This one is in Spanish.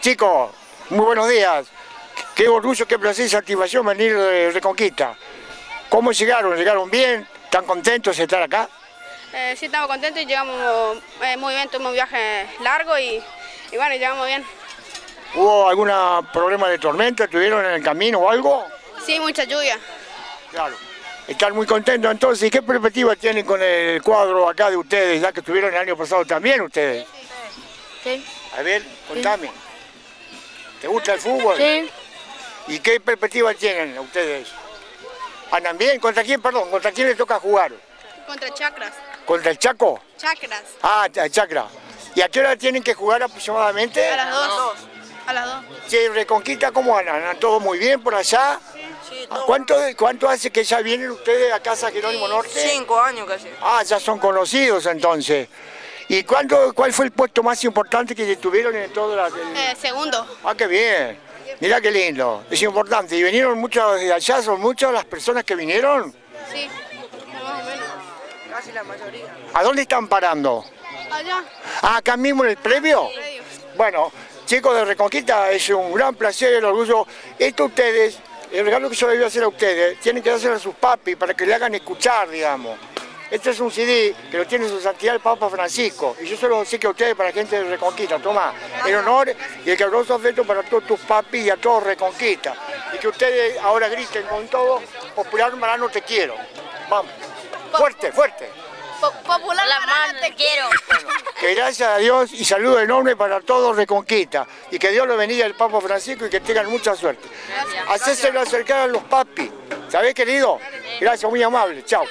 Chicos, muy buenos días. Qué orgullo, qué placer y satisfacción venir de Reconquista. ¿Cómo llegaron? ¿Llegaron bien? ¿Están contentos de estar acá? Eh, sí, estamos contentos y llegamos eh, muy bien, tuvimos un viaje largo y, y bueno, llegamos bien. ¿Hubo algún problema de tormenta? ¿Tuvieron en el camino o algo? Sí, mucha lluvia. Claro. Están muy contentos entonces. ¿Y qué perspectiva tienen con el cuadro acá de ustedes, ya que estuvieron el año pasado también ustedes? Sí. A ver, contame. ¿Te gusta el fútbol? Sí. ¿Y qué perspectiva tienen ustedes? ¿Andan bien? ¿Contra quién, perdón? ¿Contra quién les toca jugar? Contra Chacras. ¿Contra el Chaco? Chacras. Ah, el Chacra. ¿Y a qué hora tienen que jugar aproximadamente? A las dos. A las dos. Che, Reconquista, ¿cómo andan? ¿Andan todo muy bien por allá? ¿Cuánto, ¿Cuánto hace que ya vienen ustedes a Casa Jerónimo Norte? Cinco años casi. Ah, ya son conocidos entonces. ¿Y cuándo, cuál fue el puesto más importante que tuvieron en todo la... el- Eh, segundo. Ah, qué bien. Mirá qué lindo. Es importante. ¿Y vinieron muchos de allá? ¿Son muchas las personas que vinieron? Sí. Más o menos. Casi la mayoría. ¿A dónde están parando? Allá. Ah, acá mismo en el previo. Bueno, chicos de Reconquista, es un gran placer, el orgullo. Esto ustedes, el regalo que yo voy a hacer a ustedes, tienen que dárselo a sus papis para que le hagan escuchar, digamos. Este es un CD que lo tiene su santidad el Papa Francisco. Y yo se lo obsequio a ustedes para la gente de Reconquista. Toma, el honor y el caluroso afecto para todos tus papis y a todos Reconquista. Y que ustedes ahora griten con todo, popular Marano te quiero. Vamos. Fuerte, fuerte. popular la mano, te quiero. Que gracias a Dios y saludo enorme para todos Reconquista. Y que Dios lo bendiga el Papa Francisco y que tengan mucha suerte. Hacéselo acercar a los papis. ¿Sabés, querido? Gracias, muy amable. Chao.